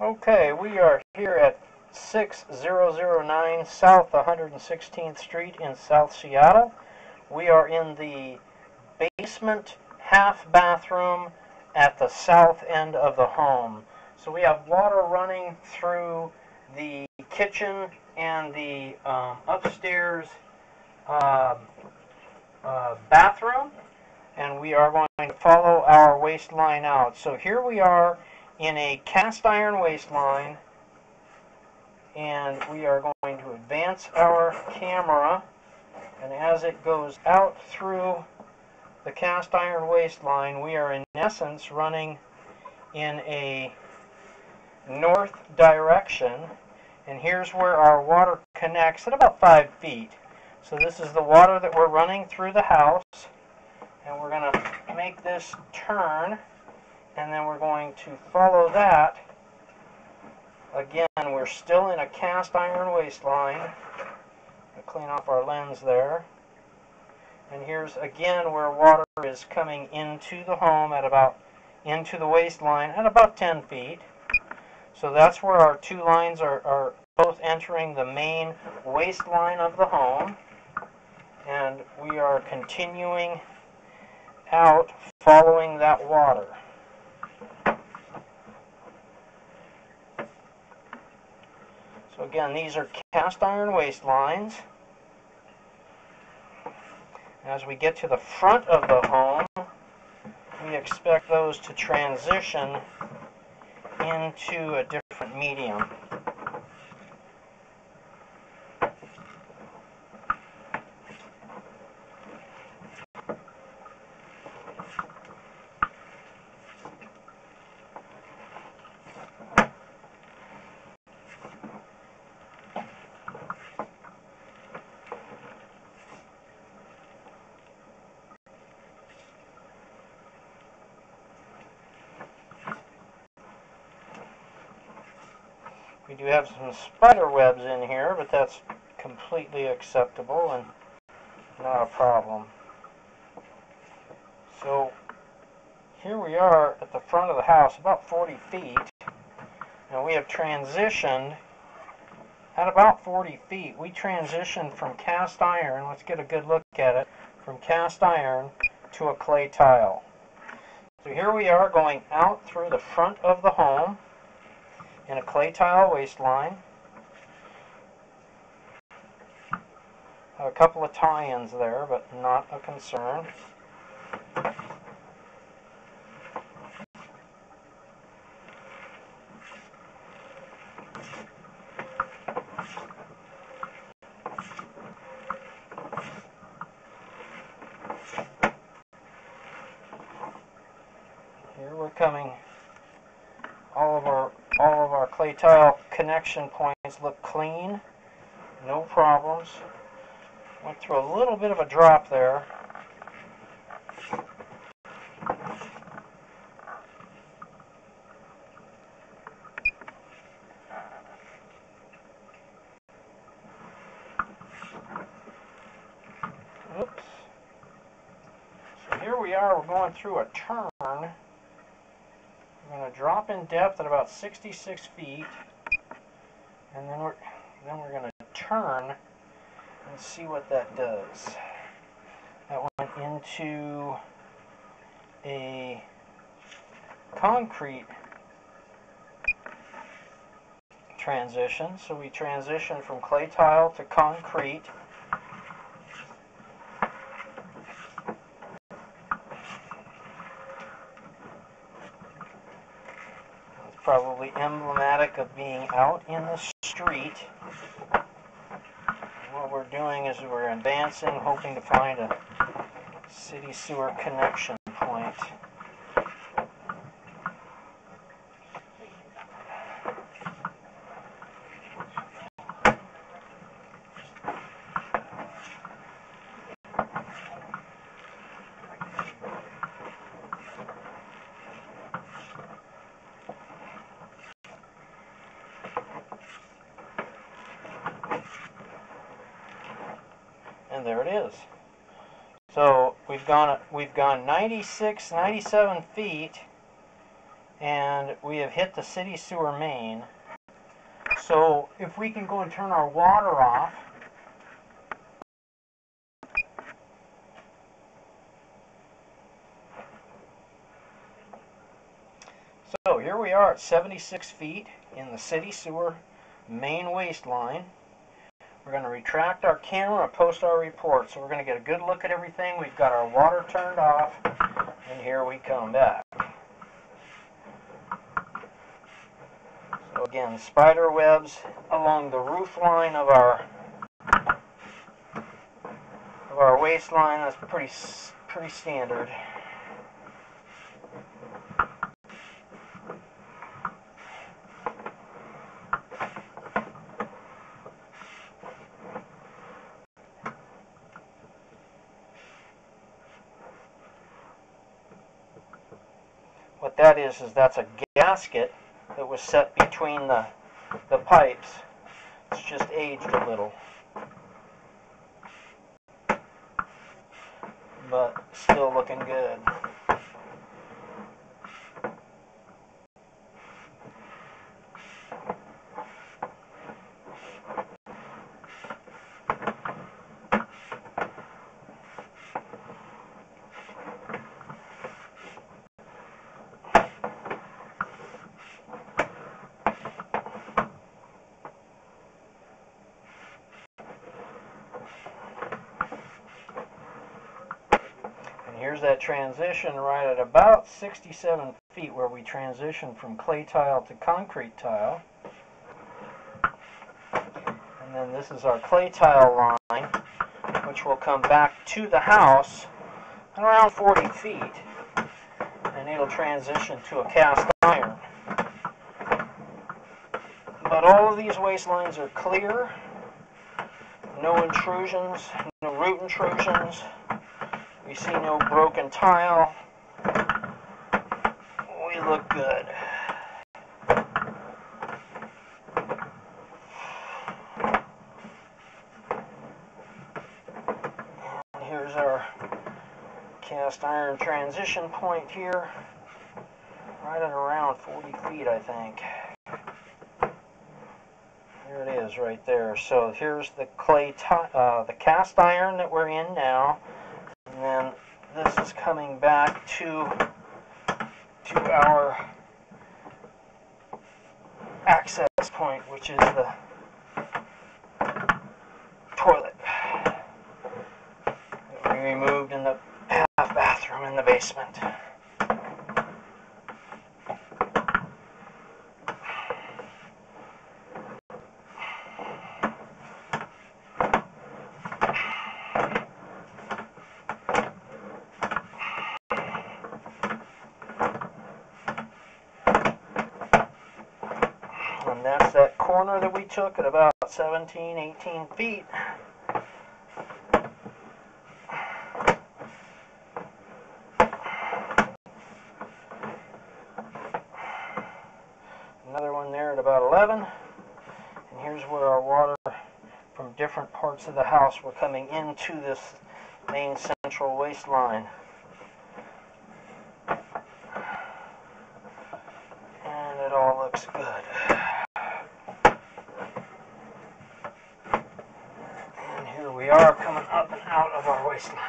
Okay, we are here at 6009 South 116th Street in South Seattle. We are in the basement half bathroom at the south end of the home. So we have water running through the kitchen and the um, upstairs uh, uh, bathroom and we are going to follow our waste line out. So here we are in a cast iron waste line and we are going to advance our camera and as it goes out through the cast iron waste line we are in essence running in a north direction and here's where our water connects at about five feet. So this is the water that we're running through the house and we're going to make this turn and then we're going to follow that. Again, we're still in a cast iron waste line. Clean off our lens there. And here's again where water is coming into the home at about, into the waste line at about 10 feet. So that's where our two lines are, are both entering the main waste line of the home. And we are continuing out following that water. So again, these are cast iron waste lines. As we get to the front of the home, we expect those to transition into a different medium. We do have some spider webs in here, but that's completely acceptable and not a problem. So here we are at the front of the house, about 40 feet, and we have transitioned at about 40 feet. We transitioned from cast iron, let's get a good look at it, from cast iron to a clay tile. So here we are going out through the front of the home in a clay tile waste line. a couple of tie-ins there, but not a concern. Here we're coming all of our clay tile connection points look clean, no problems. Went through a little bit of a drop there. Oops. So here we are, we're going through a turn. We're going to drop in depth at about 66 feet, and then we're then we're going to turn and see what that does. That went into a concrete transition. So we transition from clay tile to concrete. Probably emblematic of being out in the street. What we're doing is we're advancing, hoping to find a city sewer connection point. And there it is. So we've gone we've gone 96, 97 feet and we have hit the city sewer main. So if we can go and turn our water off, So here we are at 76 feet in the city sewer main waste line. We're going to retract our camera and post our report. So we're going to get a good look at everything. We've got our water turned off, and here we come back. So again, spider webs along the roof line of our of our waste line. That's pretty pretty standard. What that is, is that's a gasket that was set between the, the pipes. It's just aged a little. But still looking good. Here's that transition right at about 67 feet where we transition from clay tile to concrete tile. And then this is our clay tile line, which will come back to the house at around 40 feet. And it'll transition to a cast iron. But all of these waste lines are clear. No intrusions, no root intrusions. We see no broken tile. We look good. And here's our cast iron transition point here. Right at around 40 feet, I think. There it is right there. So here's the clay, uh, the cast iron that we're in now. And then this is coming back to, to our access point, which is the toilet that we removed in the bathroom in the basement. And that's that corner that we took at about 17, 18 feet. Another one there at about 11. And here's where our water from different parts of the house were coming into this main central waste line. And it all looks good. We